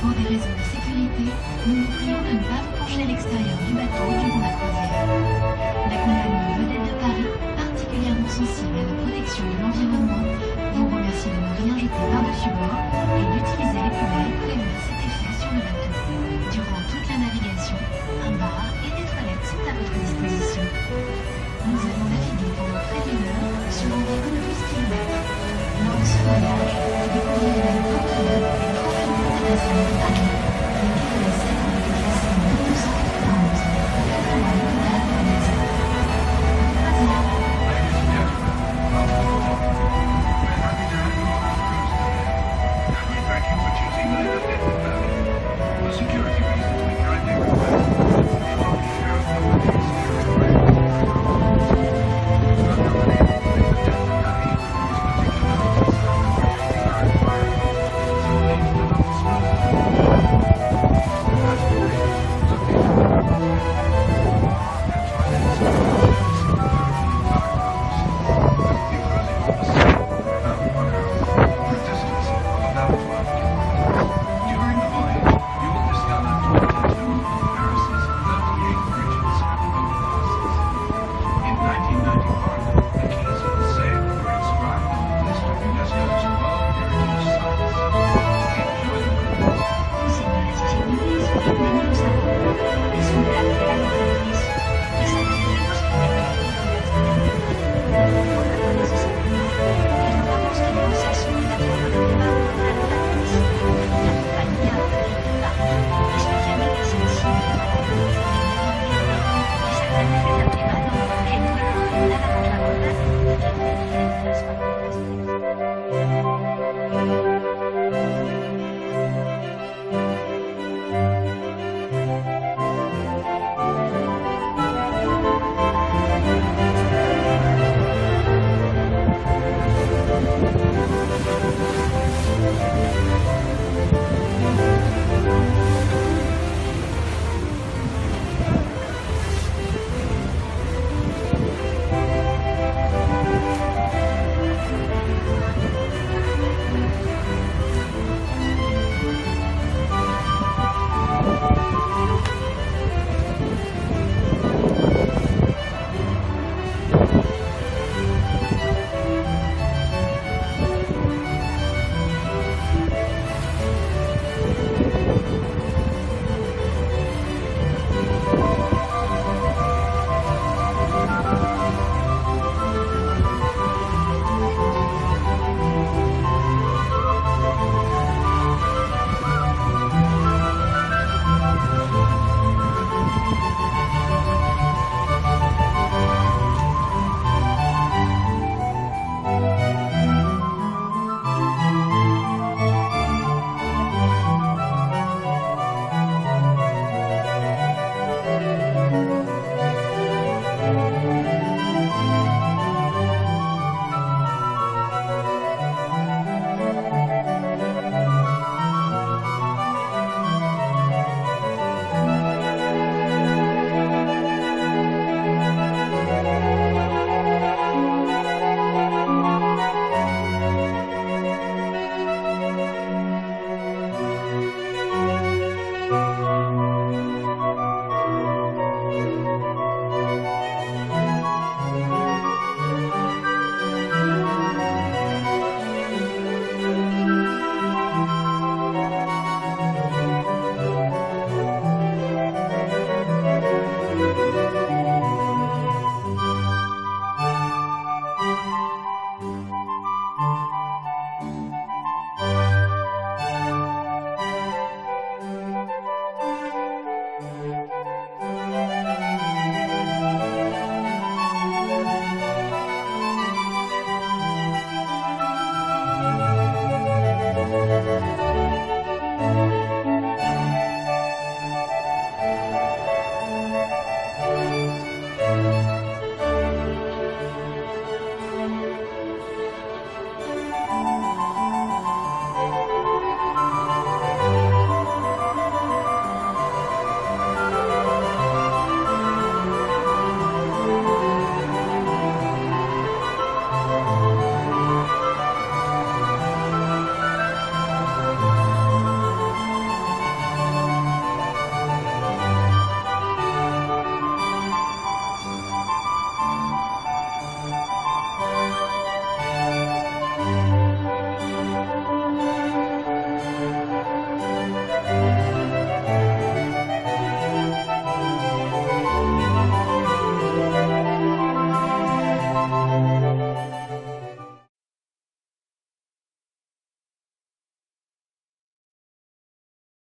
Pour des raisons de sécurité, nous vous prions de ne pas vous pencher à l'extérieur du bateau durant la croisière. La compagnie Vedette de Paris, particulièrement sensible à la protection de l'environnement, vous remercie de ne rien jeter par-dessus bord et d'utiliser les poubelles prévues à